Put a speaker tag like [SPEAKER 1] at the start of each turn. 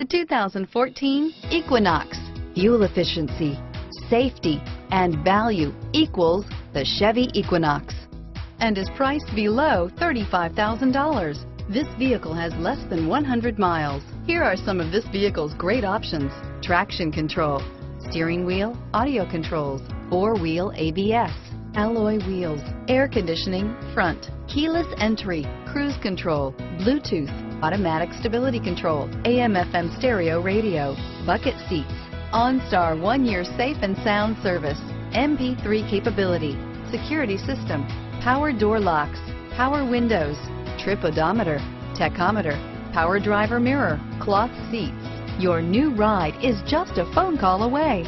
[SPEAKER 1] The 2014 Equinox. Fuel efficiency, safety, and value equals the Chevy Equinox and is priced below $35,000. This vehicle has less than 100 miles. Here are some of this vehicle's great options. Traction control, steering wheel, audio controls, four-wheel ABS, alloy wheels, air conditioning, front, keyless entry, cruise control, Bluetooth, automatic stability control, AM FM stereo radio, bucket seats, OnStar one-year safe and sound service, MP3 capability, security system, power door locks, power windows, trip odometer, tachometer, power driver mirror, cloth seats. Your new ride is just a phone call away.